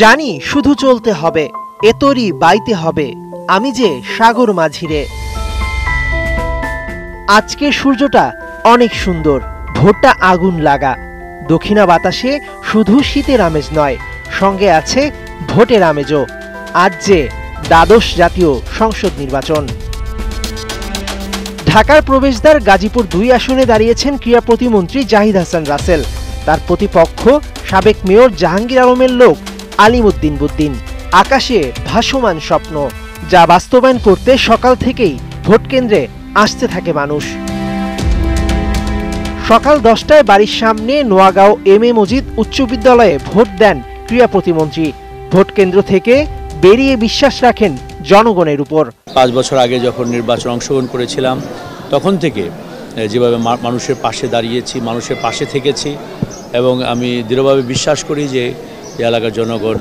জানি শুধু চলতে হবে এতরি বাইতে হবে, আমি যে সাগর মাঝিরে। আজকের সূর্যটা অনেক সুন্দর, ভোরটা আগুন লাগা। দক্ষিণা বাতাসে শুধু শীতের আমেজ নয়, সঙ্গে আছে ভোটের আমেজও। আজ যে দ্বাদশ জাতীয় সংসদ নির্বাচন। ঢাকার প্রবেশদ্বার গাজীপুর দুই আসনে দাঁড়িয়েছেন ক্রীড়া প্রতিমন্ত্রী জাহিদ হাসান রাসেল। তার প্রতিপক্ষ সাবেক মেয়র জাহাঙ্গীর আলমের লোক। আলিমুদ্দিন বুদ্দিন। আকাশে ভাসমান স্বপ্ন, যা বাস্তবায়ন করতে সকাল থেকেই ভোট কেন্দ্রে আসতে থাকে মানুষ। সকাল দশটায় বাড়ির সামনে নোয়াগাঁও এম এ মজিদ উচ্চ বিদ্যালয়ে ভোট দেন ক্রীড়া প্রতিমন্ত্রী। ভোট কেন্দ্র থেকে বেরিয়ে বিশ্বাস রাখেন জনগণের উপর। পাঁচ বছর আগে যখন নির্বাচন অংশগ্রহণ করেছিলাম, তখন থেকে যেভাবে মানুষের পাশে দাঁড়িয়েছি, মানুষের পাশে থেকেছি, এবং আমি দৃঢ়ভাবে বিশ্বাস করি যে এলাকার জনগণ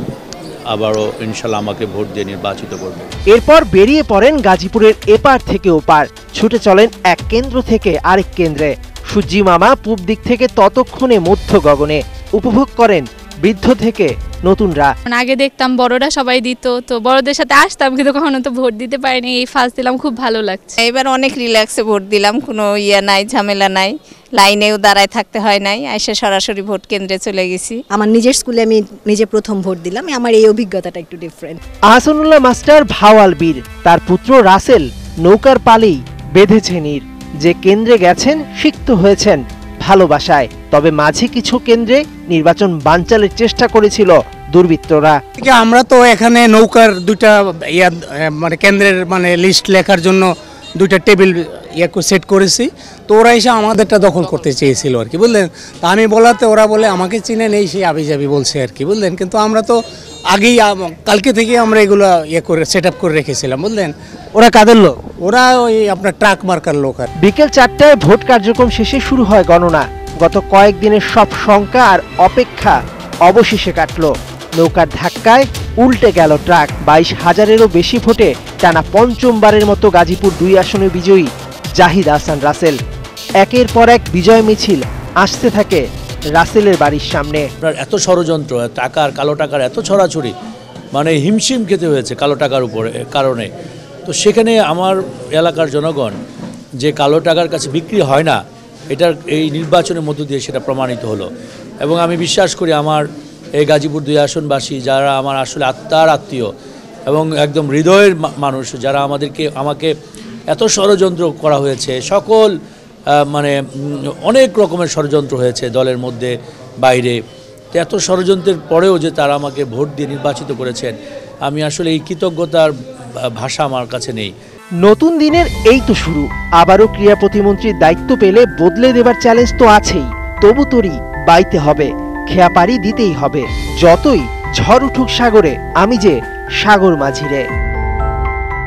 আবারও ইনশাল্লাহ আমাকে ভোট দিয়ে নির্বাচিত করবে। এরপর বেরিয়ে পড়েন গাজীপুরের এপার থেকে ওপার। ছুটে চলেন এক কেন্দ্র থেকে আরেক কেন্দ্রে। সূর্যি মামা পূব দিক থেকে ততক্ষণে মধ্য গগনে উপভোগ করেন বৃদ্ধ থেকে নতুনরা। মানে আগে দেখতাম বড়রা সবাই দিত তো বড়দের সাথে আসতাম কিন্তু কখনো তো ভোট দিতে পারিনি। এই ফার্স্ট দিলাম খুব ভালো লাগছে। এবার অনেক রিল্যাক্সে ভোট দিলাম কোনো ইয়ে নাই ঝামেলা নাই। লাইনেও দাঁড়ায় থাকতে হয় নাই এসে সরাসরি ভোট কেন্দ্রে চলে গেছি। আমার নিজের স্কুলে আমি নিজে প্রথম ভোট দিলাম আমার এই অভিজ্ঞতাটা একটু ডিফারেন্ট আহসানুল্লাহ মাস্টার ভাওয়াল বীর তার পুত্র রাসেল নৌকার পালেই বেঁধেছে নীর যে কেন্দ্রে গেছেন সিক্ত হয়েছেন ভালোবাসায়। তবে মাঝে কিছু কেন্দ্রে নির্বাচন বানচালের চেষ্টা করেছিল দুর্বৃত্তরা। আমরা তো এখানে নৌকার দুইটা ইয়া মানে কেন্দ্রের মানে লিস্ট লেখার জন্য দুইটা টেবিল ইয়ে সেট করেছি। তো ওরা এসে আমাদেরটা দখল করতে চেয়েছিল আর কি বুঝলেন? তা আমি বলাতে ওরা বলে আমাকে চিনে নেই সেই আবি যাবি বলছে আর কি বুঝলেন? কিন্তু আমরা তো আগেই কালকে থেকে আমরা এগুলো ইয়ে করে সেট আপ করে রেখেছিলাম বুঝলেন? ওরা কাদের লোক? ওরা ওই আপনার ট্রাক মার্কার লোক আর বিকেল চারটায় ভোট কার্যক্রম শেষে শুরু হয় গণনা। গত কয়েকদিনের সব শঙ্কা আর অপেক্ষা অবশেষে কাটলো। নৌকার ধাক্কায় উল্টে গেল ট্রাক। বাইশ হাজারেরও বেশি ভোটে টানা পঞ্চমবারের মতো গাজীপুর দুই আসনে বিজয়ী জাহিদ হাসান রাসেল। একের পর এক বিজয় মিছিল আসতে থাকে রাসেলের বাড়ির সামনে। এত ষড়যন্ত্র টাকার কালো টাকার, এত ছড়াছড়ি মানে হিমশিম খেতে হয়েছে কালো টাকার উপরে কারণে। তো সেখানে আমার এলাকার জনগণ যে কালো টাকার কাছে বিক্রি হয় না এটার এই নির্বাচনের মধ্য দিয়ে সেটা প্রমাণিত হলো। এবং আমি বিশ্বাস করি আমার এই গাজীপুর দুই আসনবাসী যারা আমার আসলে আত্মার আত্মীয় এবং একদম হৃদয়ের মানুষ, যারা আমাদেরকে, আমাকে এত ষড়যন্ত্র করা হয়েছে, সকল মানে অনেক রকমের ষড়যন্ত্র হয়েছে দলের মধ্যে, বাইরে। তো এত ষড়যন্ত্রের পরেও যে তারা আমাকে ভোট দিয়ে নির্বাচিত করেছেন, আমি আসলে এই কৃতজ্ঞতার ভাষা আমার কাছে নেই। নতুন দিনের এই তো শুরু। আবারও ক্রীড়া প্রতিমন্ত্রীর দায়িত্ব পেলে বদলে দেবার চ্যালেঞ্জ তো আছেই। তবু তরি বাইতে হবে খেয়াপাড়ি দিতেই হবে। যতই ঝড় উঠুক সাগরে, আমি যে সাগর মাঝিরে।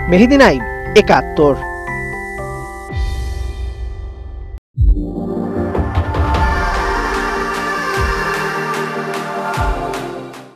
মেহেদিন আইব একাত্তর।